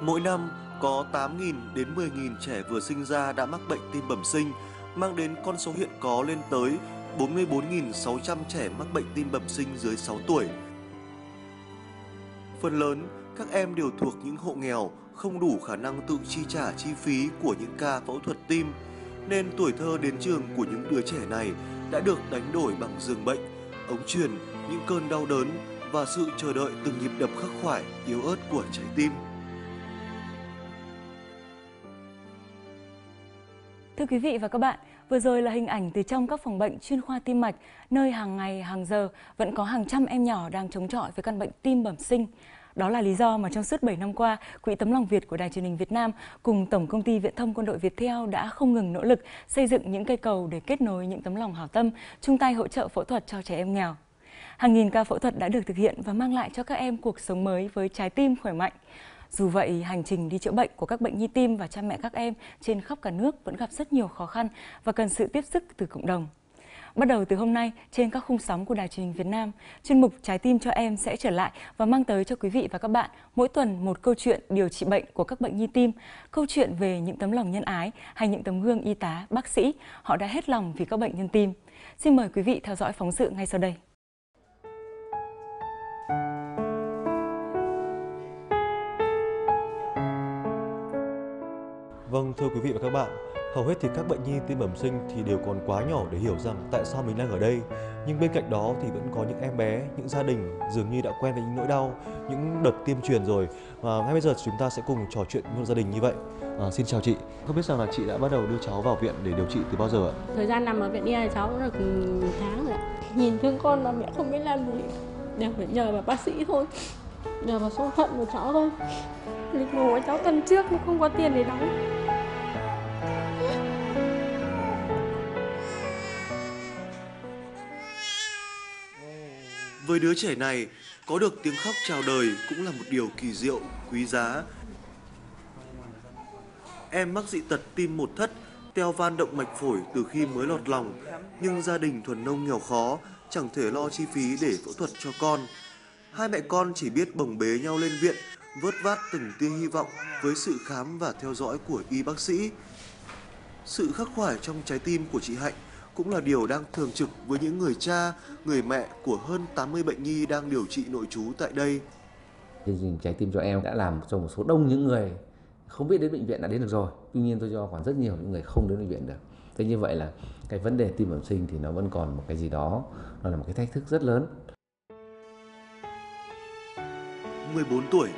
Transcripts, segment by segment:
Mỗi năm có 8.000 đến 10.000 trẻ vừa sinh ra đã mắc bệnh tim bẩm sinh, mang đến con số hiện có lên tới 44.600 trẻ mắc bệnh tim bẩm sinh dưới 6 tuổi. Phần lớn, các em đều thuộc những hộ nghèo, không đủ khả năng tự chi trả chi phí của những ca phẫu thuật tim, nên tuổi thơ đến trường của những đứa trẻ này đã được đánh đổi bằng giường bệnh, ống truyền, những cơn đau đớn và sự chờ đợi từng nhịp đập khắc khoải, yếu ớt của trái tim. Thưa quý vị và các bạn, vừa rồi là hình ảnh từ trong các phòng bệnh chuyên khoa tim mạch, nơi hàng ngày, hàng giờ vẫn có hàng trăm em nhỏ đang chống chọi với căn bệnh tim bẩm sinh. Đó là lý do mà trong suốt 7 năm qua, Quỹ Tấm lòng Việt của Đài truyền hình Việt Nam cùng Tổng công ty Viễn thông Quân đội Việt Theo đã không ngừng nỗ lực xây dựng những cây cầu để kết nối những tấm lòng hảo tâm, chung tay hỗ trợ phẫu thuật cho trẻ em nghèo. Hàng nghìn ca phẫu thuật đã được thực hiện và mang lại cho các em cuộc sống mới với trái tim khỏe mạnh. Dù vậy, hành trình đi chữa bệnh của các bệnh nhi tim và cha mẹ các em trên khắp cả nước vẫn gặp rất nhiều khó khăn và cần sự tiếp sức từ cộng đồng. Bắt đầu từ hôm nay, trên các khung sóng của Đài truyền hình Việt Nam, chuyên mục Trái tim cho em sẽ trở lại và mang tới cho quý vị và các bạn mỗi tuần một câu chuyện điều trị bệnh của các bệnh nhi tim, câu chuyện về những tấm lòng nhân ái hay những tấm gương y tá, bác sĩ, họ đã hết lòng vì các bệnh nhân tim. Xin mời quý vị theo dõi phóng sự ngay sau đây. Vâng, thưa quý vị và các bạn, hầu hết thì các bệnh nhi tim bẩm sinh thì đều còn quá nhỏ để hiểu rằng tại sao mình đang ở đây. Nhưng bên cạnh đó thì vẫn có những em bé, những gia đình dường như đã quen với những nỗi đau, những đợt tiêm truyền rồi. Và ngay bây giờ chúng ta sẽ cùng trò chuyện với một gia đình như vậy. À, xin chào chị. Không biết rằng là chị đã bắt đầu đưa cháu vào viện để điều trị từ bao giờ ạ? Thời gian nằm ở viện đi cháu cũng được một tháng rồi ạ. Nhìn thương con mà mẹ không biết làm gì. Đều phải nhờ vào bác sĩ thôi. Nhờ vào số phận của cháu thôi. Lịch mổ của cháu tuần trước nó không có tiền để đóng. Với đứa trẻ này, có được tiếng khóc chào đời cũng là một điều kỳ diệu, quý giá. Em mắc dị tật tim một thất, teo van động mạch phổi từ khi mới lọt lòng, nhưng gia đình thuần nông nghèo khó, chẳng thể lo chi phí để phẫu thuật cho con. Hai mẹ con chỉ biết bồng bế nhau lên viện, vớt vát từng tia hy vọng với sự khám và theo dõi của y bác sĩ. Sự khắc khoải trong trái tim của chị Hạnh cũng là điều đang thường trực với những người cha, người mẹ của hơn 80 bệnh nhi đang điều trị nội trú tại đây. Chương trình Trái tim cho em đã làm cho một số đông những người không biết đến bệnh viện đã đến được rồi. Tuy nhiên tôi cho còn rất nhiều những người không đến bệnh viện được. Thế như vậy là cái vấn đề tim bẩm sinh thì nó vẫn còn một cái gì đó, nó là một cái thách thức rất lớn. 14 tuổi,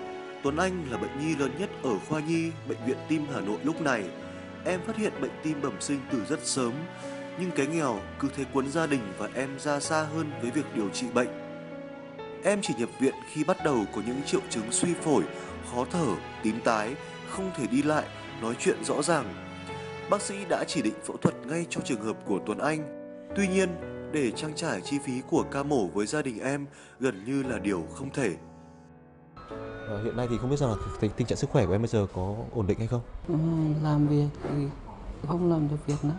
Tuấn Anh là bệnh nhi lớn nhất ở khoa nhi Bệnh viện Tim Hà Nội lúc này. Em phát hiện bệnh tim bẩm sinh từ rất sớm, nhưng cái nghèo cứ thế cuốn gia đình và em ra xa hơn với việc điều trị bệnh. Em chỉ nhập viện khi bắt đầu có những triệu chứng suy phổi, khó thở, tím tái, không thể đi lại, nói chuyện rõ ràng. Bác sĩ đã chỉ định phẫu thuật ngay cho trường hợp của Tuấn Anh. Tuy nhiên, để trang trải chi phí của ca mổ với gia đình em gần như là điều không thể. À, hiện nay thì không biết rằng là tình, tình trạng sức khỏe của em bây giờ có ổn định hay không? Ừ, làm việc thì không làm được việc nữa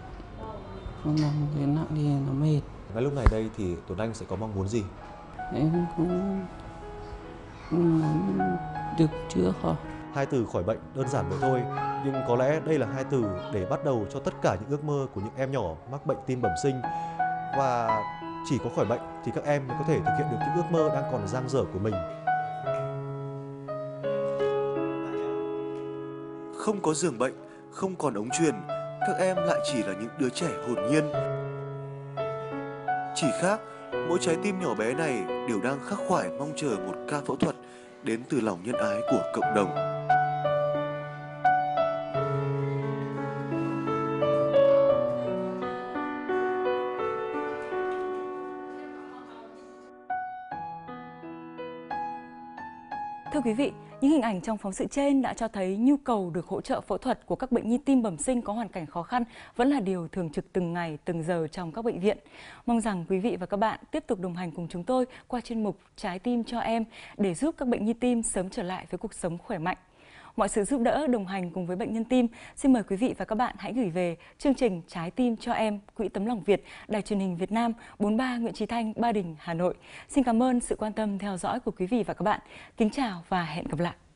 không làm việc nặng thì nó mệt Ngay lúc này đây thì Tuấn Anh sẽ có mong muốn gì? em cũng muốn được chữa khỏi Hai từ khỏi bệnh đơn giản vậy thôi, nhưng có lẽ đây là hai từ để bắt đầu cho tất cả những ước mơ của những em nhỏ mắc bệnh tim bẩm sinh. Và chỉ có khỏi bệnh thì các em mới có thể thực hiện được những ước mơ đang còn dang dở của mình. Không có giường bệnh, không còn ống truyền, các em lại chỉ là những đứa trẻ hồn nhiên. Chỉ khác, mỗi trái tim nhỏ bé này đều đang khắc khoải mong chờ một ca phẫu thuật đến từ lòng nhân ái của cộng đồng. Thưa quý vị, những hình ảnh trong phóng sự trên đã cho thấy nhu cầu được hỗ trợ phẫu thuật của các bệnh nhi tim bẩm sinh có hoàn cảnh khó khăn vẫn là điều thường trực từng ngày, từng giờ trong các bệnh viện. Mong rằng quý vị và các bạn tiếp tục đồng hành cùng chúng tôi qua chuyên mục Trái tim cho em để giúp các bệnh nhi tim sớm trở lại với cuộc sống khỏe mạnh. Mọi sự giúp đỡ, đồng hành cùng với bệnh nhân tim, xin mời quý vị và các bạn hãy gửi về chương trình Trái tim cho em, Quỹ Tấm lòng Việt, Đài truyền hình Việt Nam, 43 Nguyễn Trí Thanh, Ba Đình, Hà Nội. Xin cảm ơn sự quan tâm theo dõi của quý vị và các bạn. Kính chào và hẹn gặp lại.